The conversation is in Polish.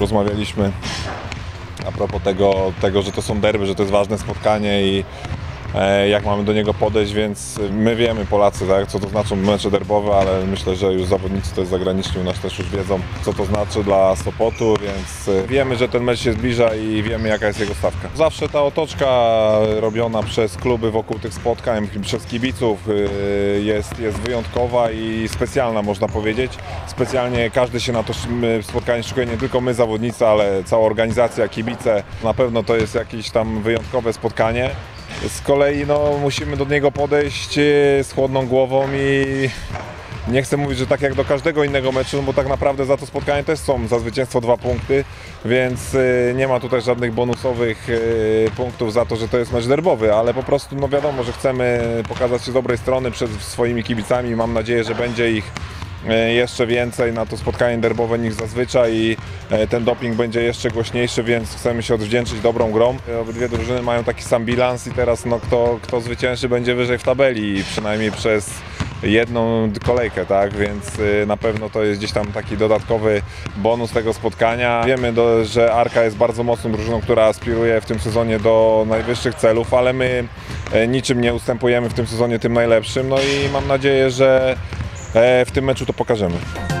Rozmawialiśmy a propos tego, tego, że to są derby, że to jest ważne spotkanie i jak mamy do niego podejść, więc my wiemy Polacy, tak, co to znaczą mecze derbowe, ale myślę, że już zawodnicy też zagraniczni u nas też już wiedzą, co to znaczy dla Sopotu, więc e, wiemy, że ten mecz się zbliża i wiemy, jaka jest jego stawka. Zawsze ta otoczka robiona przez kluby wokół tych spotkań, przez kibiców e, jest, jest wyjątkowa i specjalna, można powiedzieć. Specjalnie każdy się na to spotkanie szykuje, nie tylko my zawodnicy, ale cała organizacja, kibice. Na pewno to jest jakieś tam wyjątkowe spotkanie. Z kolei no, musimy do niego podejść e, z chłodną głową i nie chcę mówić, że tak jak do każdego innego meczu, bo tak naprawdę za to spotkanie też są za zwycięstwo dwa punkty, więc e, nie ma tutaj żadnych bonusowych e, punktów za to, że to jest mecz derbowy, ale po prostu no wiadomo, że chcemy pokazać się z dobrej strony przed swoimi kibicami. Mam nadzieję, że będzie ich jeszcze więcej na to spotkanie derbowe niż zazwyczaj i e, ten doping będzie jeszcze głośniejszy, więc chcemy się odwdzięczyć dobrą grą. E, Obydwie drużyny mają taki sam bilans i teraz no, kto, kto zwycięży będzie wyżej w tabeli, przynajmniej przez jedną kolejkę, tak? Więc na pewno to jest gdzieś tam taki dodatkowy bonus tego spotkania. Wiemy, do, że Arka jest bardzo mocną drużyną, która aspiruje w tym sezonie do najwyższych celów, ale my e, niczym nie ustępujemy w tym sezonie tym najlepszym. No i mam nadzieję, że e, w tym meczu to pokażemy.